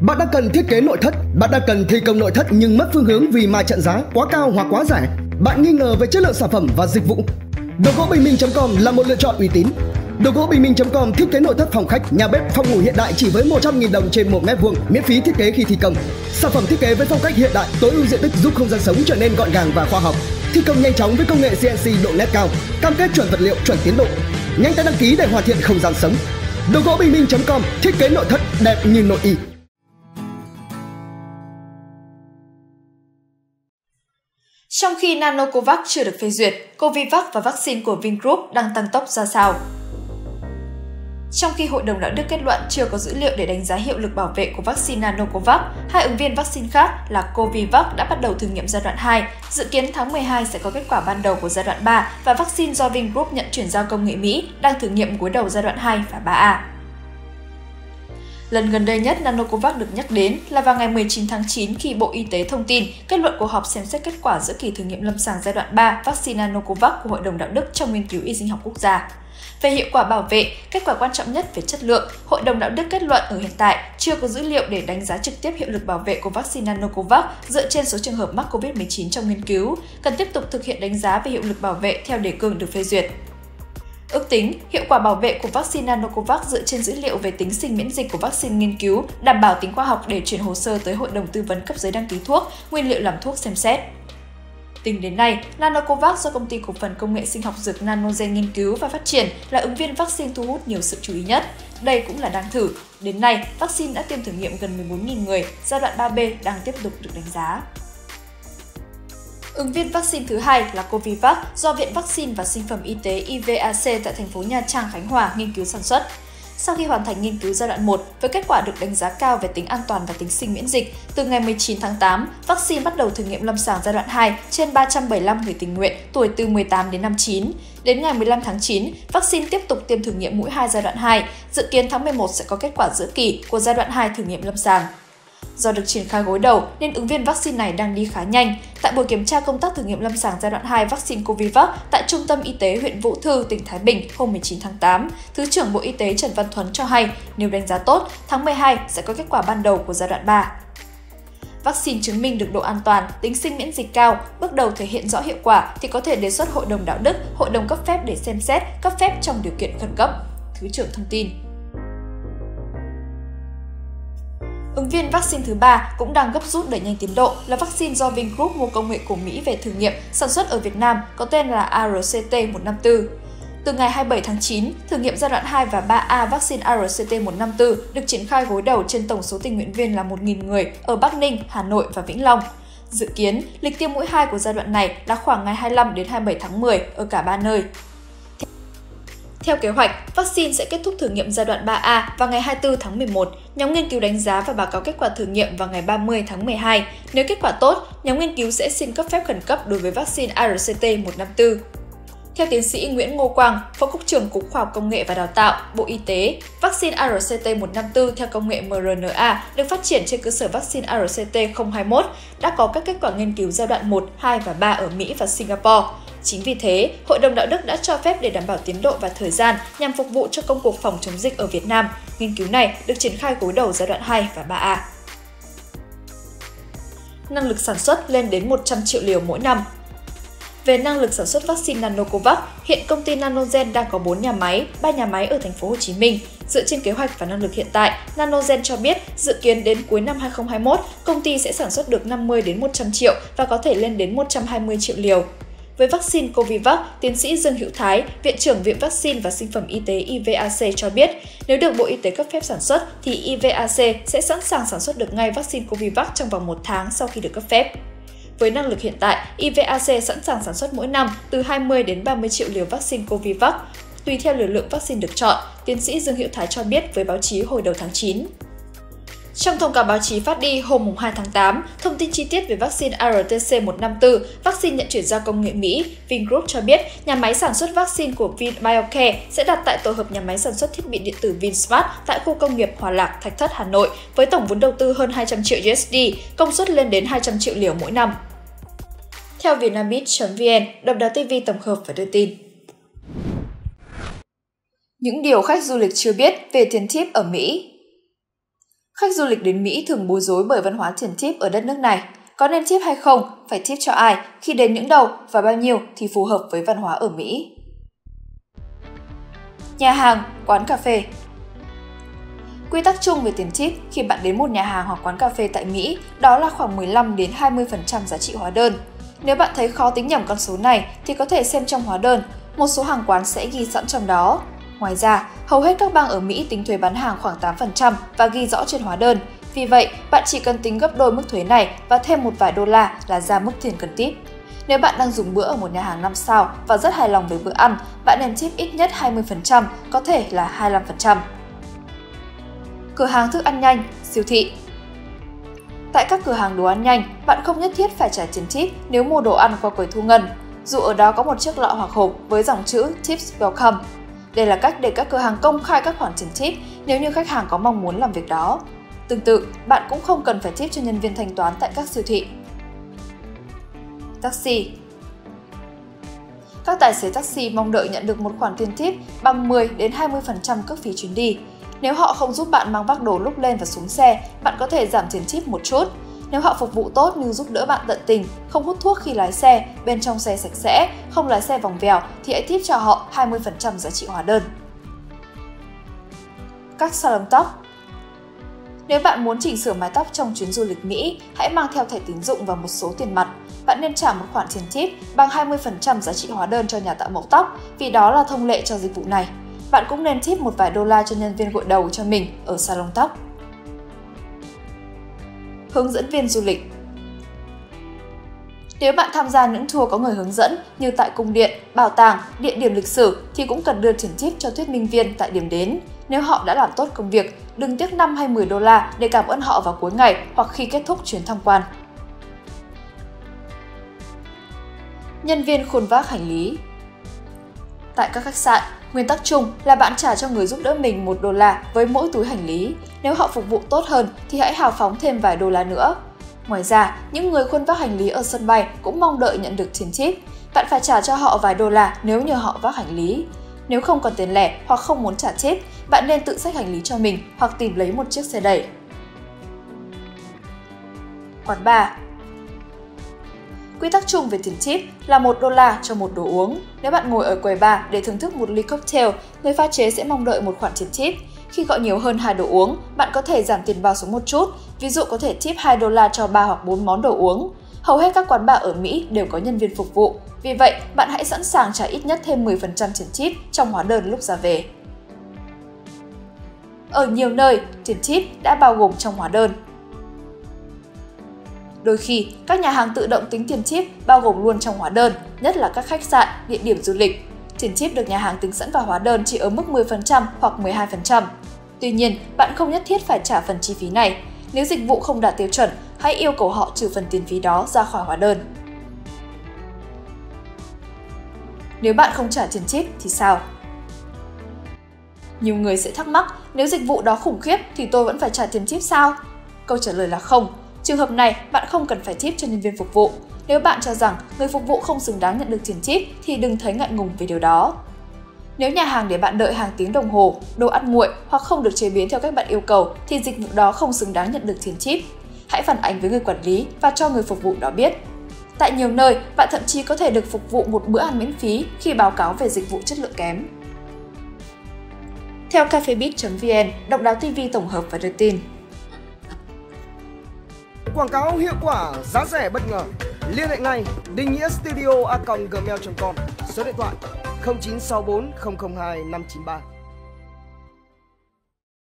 Bạn đang cần thiết kế nội thất, bạn đang cần thi công nội thất nhưng mất phương hướng vì mai trận giá quá cao hoặc quá rẻ. Bạn nghi ngờ về chất lượng sản phẩm và dịch vụ. Đồ gỗ bình minh.com là một lựa chọn uy tín. Đồ gỗ bình minh.com thiết kế nội thất phòng khách, nhà bếp, phòng ngủ hiện đại chỉ với 100.000 đồng trên 1 mét vuông, miễn phí thiết kế khi thi công. Sản phẩm thiết kế với phong cách hiện đại, tối ưu diện tích giúp không gian sống trở nên gọn gàng và khoa học. Thi công nhanh chóng với công nghệ CNC độ nét cao, cam kết chuẩn vật liệu, chuẩn tiến độ. Nhanh tay đăng ký để hoàn thiện không gian sống. Đồ gỗ bình minh.com thiết kế nội thất đẹp như nội y. Trong khi Nanocovax chưa được phê duyệt, Covivac và vaccine của Vingroup đang tăng tốc ra sao? Trong khi Hội đồng đạo đức kết luận chưa có dữ liệu để đánh giá hiệu lực bảo vệ của vaccine Nanocovax, hai ứng viên vaccine khác là Covivac đã bắt đầu thử nghiệm giai đoạn 2. Dự kiến tháng 12 sẽ có kết quả ban đầu của giai đoạn 3 và vaccine do Vingroup nhận chuyển giao công nghệ Mỹ đang thử nghiệm cuối đầu giai đoạn 2 và 3A. Lần gần đây nhất Nanocovax được nhắc đến là vào ngày 19 tháng 9 khi Bộ Y tế thông tin kết luận cuộc họp xem xét kết quả giữa kỳ thử nghiệm lâm sàng giai đoạn 3 vaccine Nanocovax của Hội đồng Đạo đức trong nghiên cứu y sinh học quốc gia. Về hiệu quả bảo vệ, kết quả quan trọng nhất về chất lượng, Hội đồng Đạo đức kết luận ở hiện tại chưa có dữ liệu để đánh giá trực tiếp hiệu lực bảo vệ của vaccine Nanocovax dựa trên số trường hợp mắc COVID-19 trong nghiên cứu, cần tiếp tục thực hiện đánh giá về hiệu lực bảo vệ theo đề cương được phê duyệt. Ước tính, hiệu quả bảo vệ của vaccine Nanocovax dựa trên dữ liệu về tính sinh miễn dịch của vaccine nghiên cứu, đảm bảo tính khoa học để chuyển hồ sơ tới Hội đồng Tư vấn cấp giấy đăng ký thuốc, nguyên liệu làm thuốc xem xét. Tính đến nay, Nanocovax do công ty cổ phần công nghệ sinh học dược Nanogen nghiên cứu và phát triển là ứng viên vaccine thu hút nhiều sự chú ý nhất. Đây cũng là đang thử. Đến nay, vaccine đã tiêm thử nghiệm gần 14.000 người, giai đoạn 3B đang tiếp tục được đánh giá. Ứng viên vaccine thứ hai là Covivac do Viện Vaccine và Sinh phẩm Y tế IVAC tại thành phố Nha Trang, Khánh Hòa nghiên cứu sản xuất. Sau khi hoàn thành nghiên cứu giai đoạn 1 với kết quả được đánh giá cao về tính an toàn và tính sinh miễn dịch, từ ngày 19 tháng 8, vaccine bắt đầu thử nghiệm lâm sàng giai đoạn 2 trên 375 người tình nguyện tuổi từ 18 đến 59. Đến ngày 15 tháng 9, vaccine tiếp tục tiêm thử nghiệm mũi 2 giai đoạn 2, dự kiến tháng 11 sẽ có kết quả giữa kỳ của giai đoạn 2 thử nghiệm lâm sàng. Do được triển khai gối đầu nên ứng viên vaccine này đang đi khá nhanh. Tại buổi kiểm tra công tác thử nghiệm lâm sàng giai đoạn 2 vaccine Covivac tại Trung tâm Y tế huyện Vũ Thư, tỉnh Thái Bình hôm 19 tháng 8, Thứ trưởng Bộ Y tế Trần Văn Thuấn cho hay nếu đánh giá tốt, tháng 12 sẽ có kết quả ban đầu của giai đoạn 3. Vaccine chứng minh được độ an toàn, tính sinh miễn dịch cao, bước đầu thể hiện rõ hiệu quả thì có thể đề xuất Hội đồng Đạo đức, Hội đồng cấp phép để xem xét, cấp phép trong điều kiện khẩn cấp. Thứ trưởng thông tin. Ứng viên vaccine thứ ba cũng đang gấp rút đẩy nhanh tiến độ là vaccine do Vingroup mua công nghệ của Mỹ về thử nghiệm sản xuất ở Việt Nam có tên là ARCT-154. Từ ngày 27 tháng 9, thử nghiệm giai đoạn 2 và 3A vaccine ARCT-154 được triển khai gối đầu trên tổng số tình nguyện viên là 1.000 người ở Bắc Ninh, Hà Nội và Vĩnh Long. Dự kiến, lịch tiêm mũi 2 của giai đoạn này là khoảng ngày 25 đến 27 tháng 10 ở cả ba nơi. Theo kế hoạch, vaccine sẽ kết thúc thử nghiệm giai đoạn 3A vào ngày 24 tháng 11. Nhóm nghiên cứu đánh giá và báo cáo kết quả thử nghiệm vào ngày 30 tháng 12. Nếu kết quả tốt, nhóm nghiên cứu sẽ xin cấp phép khẩn cấp đối với vaccine ARCT-154. Theo tiến sĩ Nguyễn Ngô Quang, Phó Cục trưởng Cục Khoa học Công nghệ và Đào tạo, Bộ Y tế, vaccine ARCT-154 theo công nghệ mRNA được phát triển trên cơ sở vaccine ARCT-021 đã có các kết quả nghiên cứu giai đoạn 1, 2 và 3 ở Mỹ và Singapore. Chính vì thế, Hội đồng Đạo đức đã cho phép để đảm bảo tiến độ và thời gian nhằm phục vụ cho công cuộc phòng chống dịch ở Việt Nam. Nghiên cứu này được triển khai gối đầu giai đoạn 2 và 3A. Năng lực sản xuất lên đến 100 triệu liều mỗi năm về năng lực sản xuất vaccine Nanocovax, hiện công ty Nanogen đang có 4 nhà máy, 3 nhà máy ở thành phố Hồ Chí Minh. Dựa trên kế hoạch và năng lực hiện tại, Nanogen cho biết dự kiến đến cuối năm 2021, công ty sẽ sản xuất được 50 đến 100 triệu và có thể lên đến 120 triệu liều. Với vaccine Covivac, tiến sĩ Dương Hữu Thái, Viện trưởng Viện Vaccine và Sinh phẩm Y tế IVAC cho biết, nếu được Bộ Y tế cấp phép sản xuất thì IVAC sẽ sẵn sàng sản xuất được ngay vaccine Covivac trong vòng một tháng sau khi được cấp phép. Với năng lực hiện tại, IVAC sẵn sàng sản xuất mỗi năm từ 20 đến 30 triệu liều vaccine Covivac, tùy theo liều lượng vaccine được chọn, tiến sĩ Dương Hữu Thái cho biết với báo chí hồi đầu tháng 9. Trong thông cáo báo chí phát đi hôm 2 tháng 8, thông tin chi tiết về vaccine ARTC-154, vaccine nhận chuyển giao công nghệ Mỹ, Vingroup cho biết nhà máy sản xuất vaccine của VinBioCare sẽ đặt tại tổ hợp nhà máy sản xuất thiết bị điện tử VinSmart tại khu công nghiệp Hòa Lạc, Thạch Thất, Hà Nội với tổng vốn đầu tư hơn 200 triệu USD, công suất lên đến 200 triệu liều mỗi năm. Theo vietnamit.vn, Độc đáo TV tổng hợp và đưa tin. Những điều khách du lịch chưa biết về tiền thiếp ở Mỹ Khách du lịch đến Mỹ thường bối rối bởi văn hóa tiền tip ở đất nước này. Có nên tip hay không, phải tip cho ai, khi đến những đâu và bao nhiêu thì phù hợp với văn hóa ở Mỹ. Nhà hàng, quán cà phê Quy tắc chung về tiền tip khi bạn đến một nhà hàng hoặc quán cà phê tại Mỹ đó là khoảng 15 đến 20% giá trị hóa đơn. Nếu bạn thấy khó tính nhầm con số này thì có thể xem trong hóa đơn, một số hàng quán sẽ ghi sẵn trong đó. Ngoài ra, hầu hết các bang ở Mỹ tính thuế bán hàng khoảng 8% và ghi rõ trên hóa đơn. Vì vậy, bạn chỉ cần tính gấp đôi mức thuế này và thêm một vài đô la là ra mức tiền cần tip. Nếu bạn đang dùng bữa ở một nhà hàng 5 sao và rất hài lòng với bữa ăn, bạn nên tip ít nhất 20%, có thể là 25%. Cửa hàng thức ăn nhanh, siêu thị Tại các cửa hàng đồ ăn nhanh, bạn không nhất thiết phải trả tiền tip nếu mua đồ ăn qua quầy thu ngân, dù ở đó có một chiếc lọ hoặc hộp với dòng chữ Tips Welcome. Đây là cách để các cửa hàng công khai các khoản tiền tip nếu như khách hàng có mong muốn làm việc đó. Tương tự, bạn cũng không cần phải tip cho nhân viên thanh toán tại các siêu thị. Taxi Các tài xế taxi mong đợi nhận được một khoản tiền tip bằng 10 đến 20% cước phí chuyến đi. Nếu họ không giúp bạn mang vác đồ lúc lên và xuống xe, bạn có thể giảm tiền tip một chút. Nếu họ phục vụ tốt như giúp đỡ bạn tận tình, không hút thuốc khi lái xe, bên trong xe sạch sẽ, không lái xe vòng vèo thì hãy tip cho họ 20% giá trị hóa đơn. Các salon tóc nếu bạn muốn chỉnh sửa mái tóc trong chuyến du lịch Mỹ, hãy mang theo thẻ tín dụng và một số tiền mặt. Bạn nên trả một khoản tiền tip bằng 20% giá trị hóa đơn cho nhà tạo mẫu tóc vì đó là thông lệ cho dịch vụ này. Bạn cũng nên tip một vài đô la cho nhân viên gội đầu cho mình ở salon tóc. Hướng dẫn viên du lịch nếu bạn tham gia những tour có người hướng dẫn như tại cung điện, bảo tàng, địa điểm lịch sử thì cũng cần đưa tiền tip cho thuyết minh viên tại điểm đến. Nếu họ đã làm tốt công việc, đừng tiếc 5 hay 10 đô la để cảm ơn họ vào cuối ngày hoặc khi kết thúc chuyến tham quan. Nhân viên khuôn vác hành lý Tại các khách sạn, nguyên tắc chung là bạn trả cho người giúp đỡ mình 1 đô la với mỗi túi hành lý. Nếu họ phục vụ tốt hơn thì hãy hào phóng thêm vài đô la nữa. Ngoài ra, những người khuân vác hành lý ở sân bay cũng mong đợi nhận được tiền tip. Bạn phải trả cho họ vài đô la nếu nhờ họ vác hành lý. Nếu không còn tiền lẻ hoặc không muốn trả tip, bạn nên tự xách hành lý cho mình hoặc tìm lấy một chiếc xe đẩy. Quán 3. Quy tắc chung về tiền tip là 1 đô la cho một đồ uống. Nếu bạn ngồi ở quầy bar để thưởng thức một ly cocktail, người pha chế sẽ mong đợi một khoản tiền tip. Khi gọi nhiều hơn hai đồ uống, bạn có thể giảm tiền bao xuống một chút, ví dụ có thể tip 2 đô la cho 3 hoặc 4 món đồ uống. Hầu hết các quán bar ở Mỹ đều có nhân viên phục vụ, vì vậy bạn hãy sẵn sàng trả ít nhất thêm 10% tiền tip trong hóa đơn lúc ra về. Ở nhiều nơi, tiền tip đã bao gồm trong hóa đơn. Đôi khi, các nhà hàng tự động tính tiền chip bao gồm luôn trong hóa đơn, nhất là các khách sạn, địa điểm du lịch. Tiền chip được nhà hàng tính sẵn vào hóa đơn chỉ ở mức 10% hoặc 12%. Tuy nhiên, bạn không nhất thiết phải trả phần chi phí này. Nếu dịch vụ không đạt tiêu chuẩn, hãy yêu cầu họ trừ phần tiền phí đó ra khỏi hóa đơn. Nếu bạn không trả tiền chip thì sao? Nhiều người sẽ thắc mắc, nếu dịch vụ đó khủng khiếp thì tôi vẫn phải trả tiền chip sao? Câu trả lời là không. Trường hợp này, bạn không cần phải tip cho nhân viên phục vụ. Nếu bạn cho rằng người phục vụ không xứng đáng nhận được tiền tip thì đừng thấy ngại ngùng về điều đó. Nếu nhà hàng để bạn đợi hàng tiếng đồng hồ, đồ ăn nguội hoặc không được chế biến theo cách bạn yêu cầu thì dịch vụ đó không xứng đáng nhận được tiền tip. Hãy phản ánh với người quản lý và cho người phục vụ đó biết. Tại nhiều nơi, bạn thậm chí có thể được phục vụ một bữa ăn miễn phí khi báo cáo về dịch vụ chất lượng kém. Theo cafebiz vn độc đáo TV tổng hợp và đưa tin. Quảng cáo hiệu quả, giá rẻ bất ngờ. Liên hệ ngay Đinh Nghĩa Studio a gmail.com Số điện thoại 0964 002 593